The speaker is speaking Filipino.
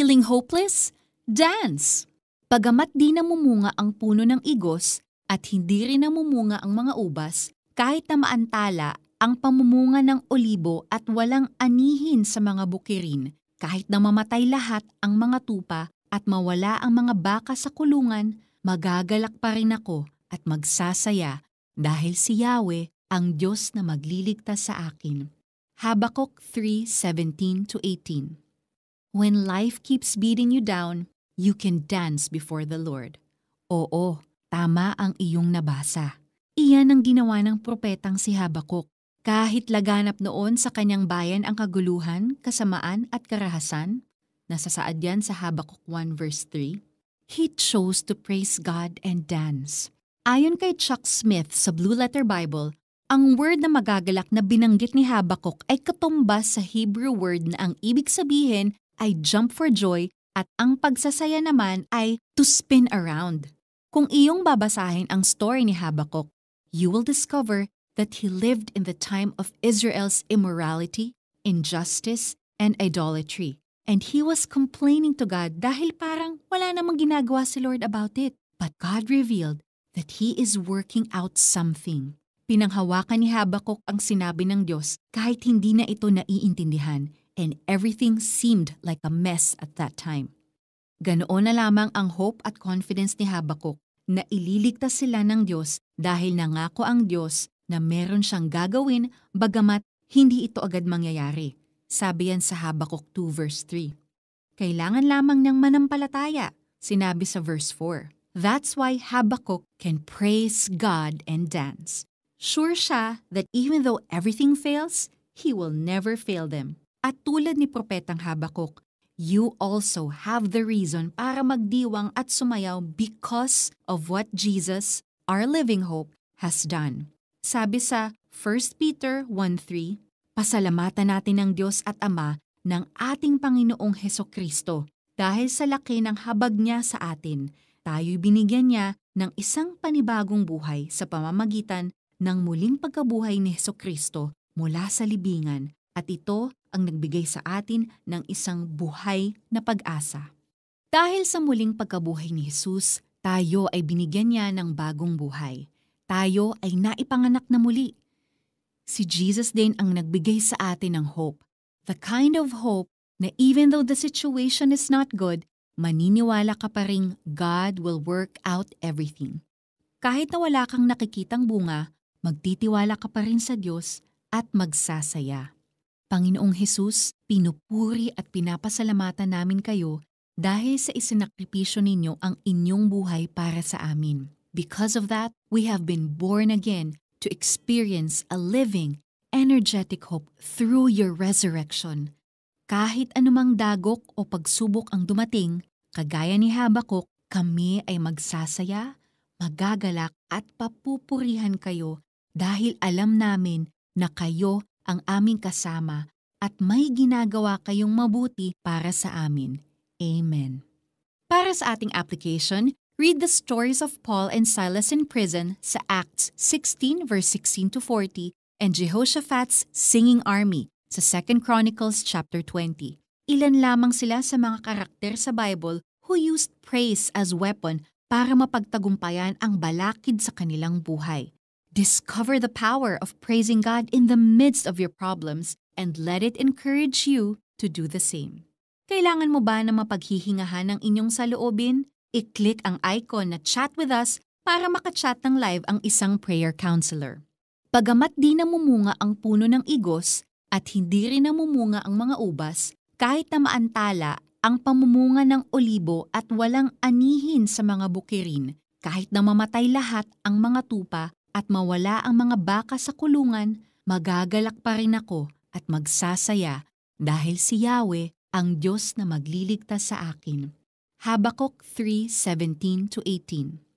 Feeling hopeless? Dance! Pagamat di namumunga ang puno ng igos at hindi rin namumunga ang mga ubas, kahit na maantala ang pamumunga ng olibo at walang anihin sa mga bukirin, kahit na mamatay lahat ang mga tupa at mawala ang mga baka sa kulungan, magagalak pa rin ako at magsasaya dahil si Yahweh ang Diyos na magliligtas sa akin. Habakuk 3:17-18 When life keeps beating you down, you can dance before the Lord. Oo, tama ang iyong nabasa. Iyan ang ginawa ng propetang si Habakuk. Kahit laganap noon sa kanyang bayan ang kaguluhan, kasamaan at karahasan, nasasaad yan sa Habakuk 1 verse 3, he chose to praise God and dance. Ayon kay Chuck Smith sa Blue Letter Bible, ang word na magagalak na binanggit ni Habakuk ay katumbas sa Hebrew word na ang ibig sabihin ay jump for joy at ang pagsasaya naman ay to spin around. Kung iyong babasahin ang story ni Habakuk, you will discover that he lived in the time of Israel's immorality, injustice, and idolatry. And he was complaining to God dahil parang wala namang ginagawa si Lord about it. But God revealed that he is working out something. Pinanghawakan ni Habakuk ang sinabi ng Diyos kahit hindi na ito naiintindihan and everything seemed like a mess at that time. Ganoon na lamang ang hope at confidence ni Habakuk na ililigtas sila ng Diyos dahil nangako ang Diyos na meron siyang gagawin bagamat hindi ito agad mangyayari. Sabi yan sa Habakuk 2 verse 3. Kailangan lamang ng manampalataya, sinabi sa verse 4. That's why Habakuk can praise God and dance. Sure siya that even though everything fails, He will never fail them. At tulad ni Propetang Habakuk, you also have the reason para magdiwang at sumayaw because of what Jesus, our living hope, has done. Sabi sa 1 Peter 1.3, Pasalamatan natin ng Diyos at Ama ng ating Panginoong Heso Kristo dahil sa laki ng habag niya sa atin, tayo'y binigyan niya ng isang panibagong buhay sa pamamagitan ng muling pagkabuhay ni Heso Kristo mula sa libingan at ito ang nagbigay sa atin ng isang buhay na pag-asa. Dahil sa muling pagkabuhay ni Jesus, tayo ay binigyan niya ng bagong buhay. Tayo ay naipanganak na muli. Si Jesus din ang nagbigay sa atin ng hope. The kind of hope na even though the situation is not good, maniniwala ka pa rin God will work out everything. Kahit na wala kang nakikitang bunga, magtitiwala ka pa rin sa Diyos at magsasaya. Panginoong Hesus, pinupuri at pinapasalamatan namin kayo dahil sa isinakripisyo ninyo ang inyong buhay para sa amin. Because of that, we have been born again to experience a living, energetic hope through your resurrection. Kahit anumang dagok o pagsubok ang dumating, kagaya ni Habakuk, kami ay magsasaya, magagalak at papupurihan kayo dahil alam namin na kayo ang aming kasama at may ginagawa kayong mabuti para sa amin. Amen. Para sa ating application, read the stories of Paul and Silas in prison sa Acts 16 verse 16 to 40 and Jehoshaphat's singing army sa 2 Chronicles chapter 20. Ilan lamang sila sa mga karakter sa Bible who used praise as weapon para mapagtagumpayan ang balakid sa kanilang buhay. Discover the power of praising God in the midst of your problems and let it encourage you to do the same. Kailangan mo ba na mapaghihingahan ng inyong saloobin? I-click ang icon na chat with us para makachat ng live ang isang prayer counselor. Pagamat di namumunga ang puno ng igos at hindi rin namumunga ang mga ubas, kahit na maantala ang pamumunga ng olibo at walang anihin sa mga bukirin, kahit na mamatay lahat ang mga tupa at mawala ang mga baka sa kulungan, magagalak pa rin ako at magsasaya dahil si Yahweh ang Diyos na magliligtas sa akin. Habakuk 3:17 18